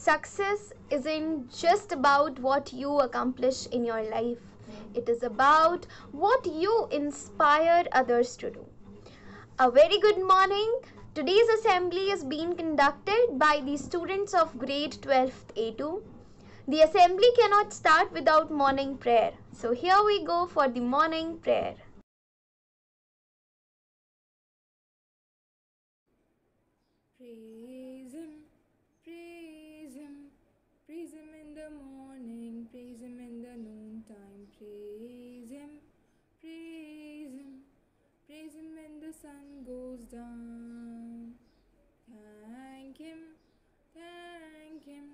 success isn't just about what you accomplish in your life, it is about what you inspire others to do. A very good morning. Today's assembly is being conducted by the students of grade 12th A2. The assembly cannot start without morning prayer. So here we go for the morning prayer. Goes down. Thank Him, thank Him,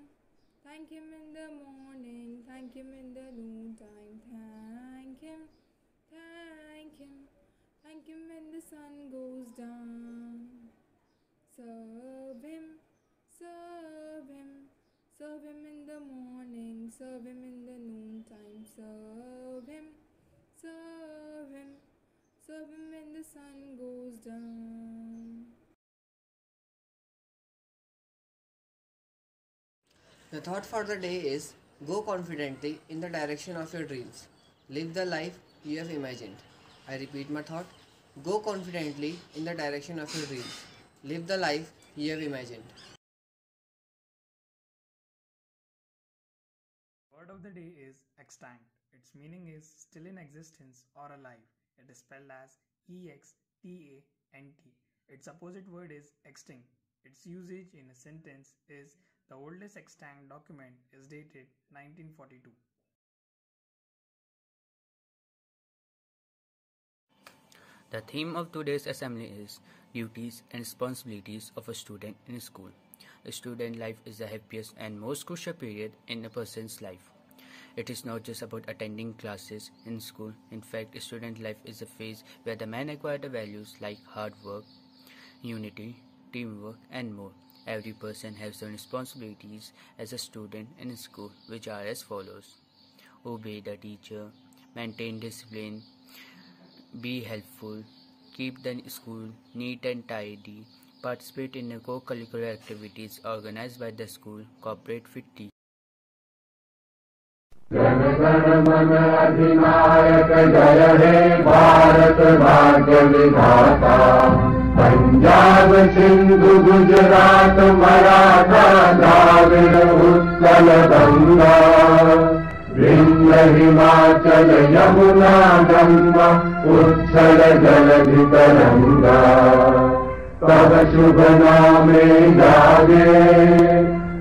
thank Him in the morning, thank Him in the noontime, thank Him, thank Him, thank Him when the sun goes down. Serve him, serve him, serve him in the morning, serve him in the noontime, serve him, serve him, serve him when the sun The thought for the day is go confidently in the direction of your dreams. Live the life you have imagined. I repeat my thought go confidently in the direction of your dreams. Live the life you have imagined. Word of the day is extant. Its meaning is still in existence or alive. It is spelled as E X T A N T. Its opposite word is extinct. Its usage in a sentence is the oldest extant document is dated 1942. The theme of today's assembly is duties and responsibilities of a student in school. A student life is the happiest and most crucial period in a person's life. It is not just about attending classes in school. In fact, student life is a phase where the man acquire the values like hard work, unity, teamwork, and more. Every person has some responsibilities as a student in school, which are as follows obey the teacher, maintain discipline, be helpful, keep the school neat and tidy, participate in the co-curricular activities organized by the school, cooperate with teachers. Jana Gana मन अधिनायक जय हे भारत भाग्य विधाता पञ्जाब सिन्धु गुजरात मराठा द्राविड उत्कल गङ्गा विन्द हिमाचल यमुना गङ्गा उत्सल जलधितरङ्गा तव शुभ नामे जागे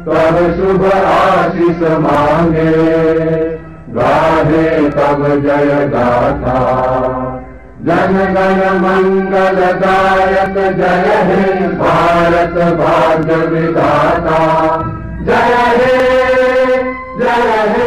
तव शुभ आशिष मागे गाहे तव जय गाथा जनगण जय हे भारत भाग्यविधाता। जय हे जय हे।